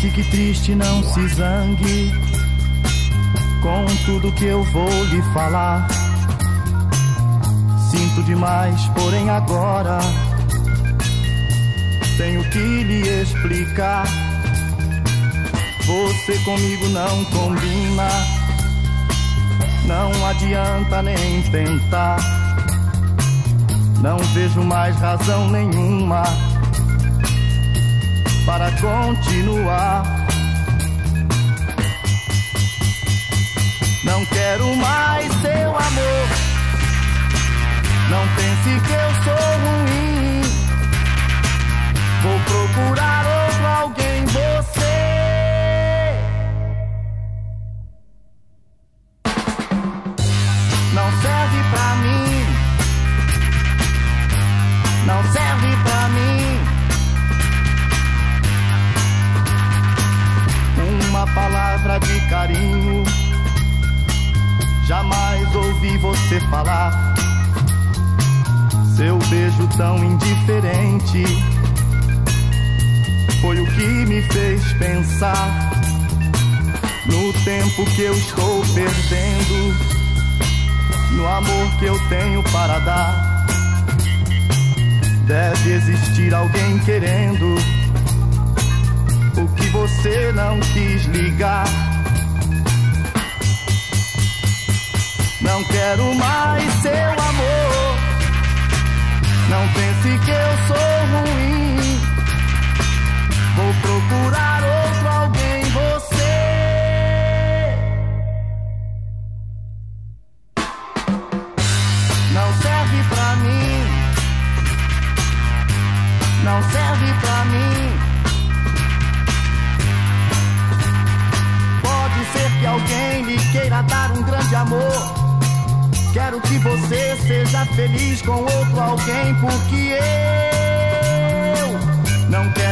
fique triste, não se zangue com tudo que eu vou lhe falar. Sinto demais, porém agora tenho que lhe explicar. Você comigo não combina, não adianta nem tentar. Não vejo mais razão nenhuma para continuar. Não quero mais seu amor. Não pense que eu sou ruim. Vou procurar palavra de carinho. Jamais ouvi você falar. Seu beijo tão indiferente foi o que me fez pensar no tempo que eu estou perdendo, no amor que eu tenho para dar. Deve existir alguém querendo quero mais seu amor. Não pense que eu sou ruim. Vou procurar outro alguém, você. Não serve pra mim. Não serve pra mim. Pode ser que alguém lhe queira dar um grande amor. Quero que você seja feliz com outro alguém, porque eu não quero